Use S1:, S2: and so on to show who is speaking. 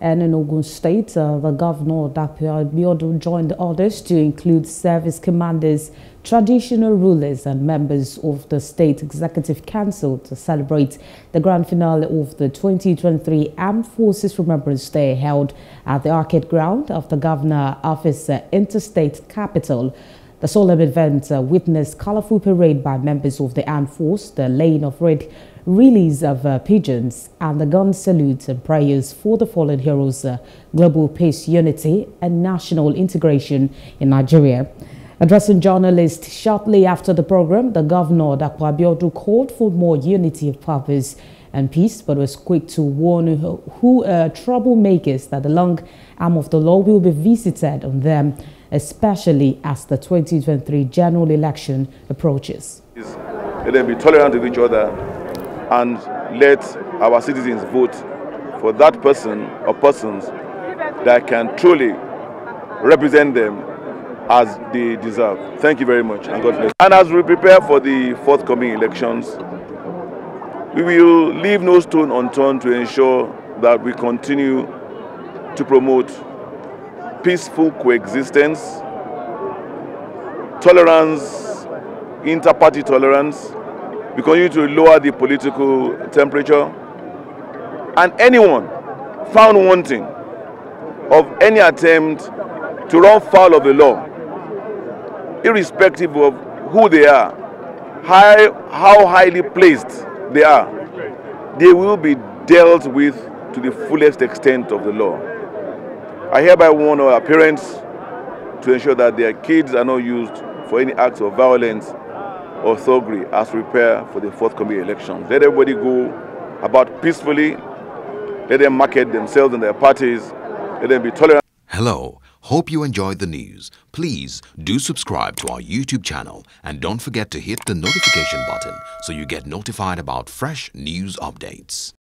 S1: And in Ogun State, uh, the governor, Dapo Abiodun, joined others to include service commanders, traditional rulers and members of the State Executive Council to celebrate the grand finale of the 2023 Armed Forces Remembrance Day held at the Arcade Ground of the Governor Office uh, Interstate Capital. The solemn event uh, witnessed colorful parade by members of the armed force, the laying of red release of uh, pigeons, and the gun salutes and prayers for the fallen heroes, uh, global peace, unity, and national integration in Nigeria. Addressing journalists shortly after the program, the governor, Dapo Abiodun, called for more unity of purpose and peace, but was quick to warn who, who uh, troublemakers that the long arm of the law will be visited on them, especially as the 2023 general election approaches.
S2: Let them be tolerant of each other and let our citizens vote for that person or persons that can truly represent them as they deserve. Thank you very much and God bless. And as we prepare for the forthcoming elections, we will leave no stone unturned to ensure that we continue to promote peaceful coexistence, tolerance, inter-party tolerance, we continue to lower the political temperature. And anyone found wanting of any attempt to run foul of the law, irrespective of who they are, high, how highly placed they are, they will be dealt with to the fullest extent of the law. I hereby warn our parents to ensure that their kids are not used for any acts of violence or thuggery as prepare for the forthcoming elections. Let everybody go about peacefully. Let them market themselves and their parties. Let them be tolerant.
S3: Hello. Hope you enjoyed the news. Please do subscribe to our YouTube channel and don't forget to hit the notification button so you get notified about fresh news updates.